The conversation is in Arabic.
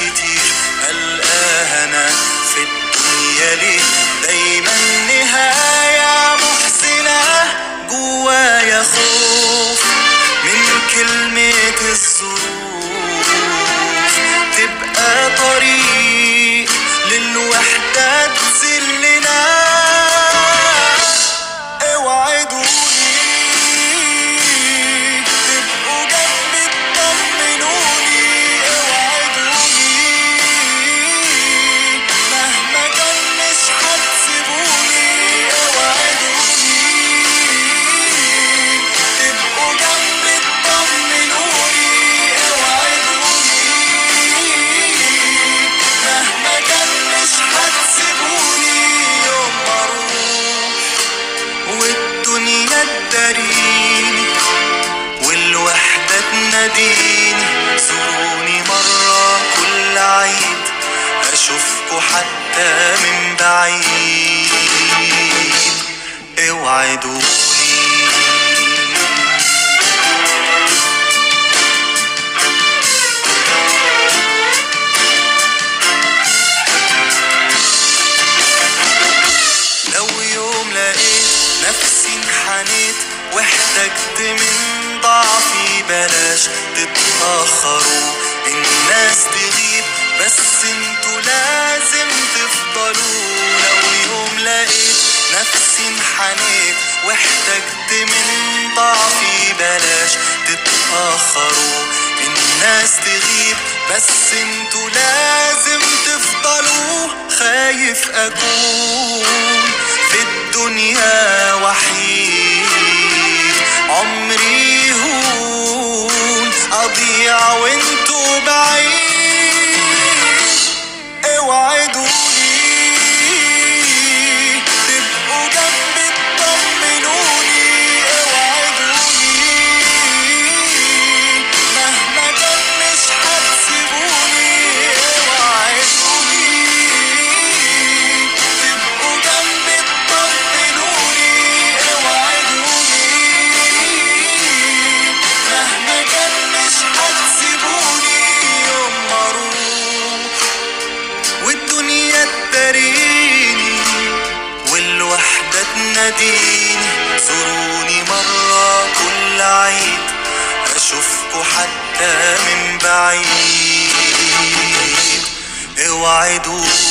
كتير ألقاها أنا في الدنيا ليه دايما نهاية محزنة جوايا خوف من كلمة الظروف تبقى طريق تناديني زوروني مرة كل عيد أشوفكوا حتى من بعيد. اوعدوني لو يوم لقيت نفسي انحنيت واحتجت من ضعفي تتأخروا الناس تغيب بس أنتوا لازم تفضلوا. لو يوم لقيت نفسي انحنيت واحتجت من ضعفي بلاش. تتأخروا الناس تغيب بس أنتوا لازم تفضلوا. خايف أكون I تناديني زوروني مرة كل عيد أشوفكوا حتى من بعيد. اوعدوني